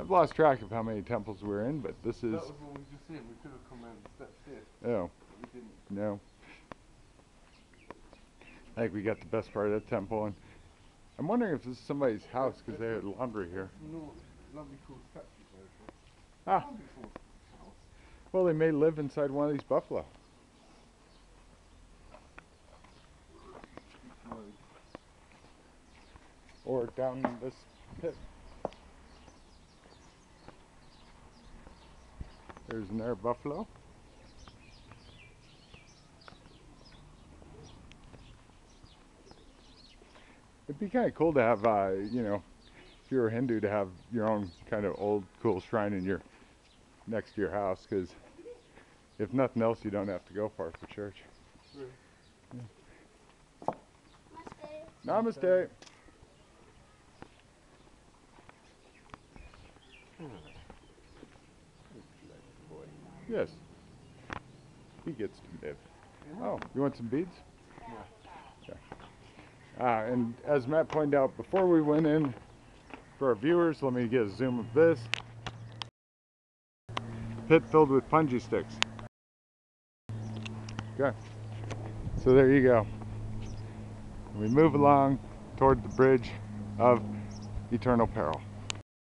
I've lost track of how many temples we're in, but this is That was what we just said. We could have come around the steps here, oh we didn't. no. I think we got the best part of that temple, and I'm wondering if this is somebody's house because they had laundry here. No, lovely cool statues over here. Ah. Can't be full house. Well, they may live inside one of these buffalo. Or down this pit. There's an air buffalo. It'd be kind of cool to have, uh, you know, if you're a Hindu, to have your own kind of old, cool shrine in your next to your house, because if nothing else, you don't have to go far for church. Namaste. Namaste. Yes. He gets to live. Oh, you want some beads? Okay. Uh, and as Matt pointed out, before we went in, for our viewers, let me get a zoom of this. Pit filled with punji sticks. Okay. So there you go. We move along toward the bridge of eternal peril.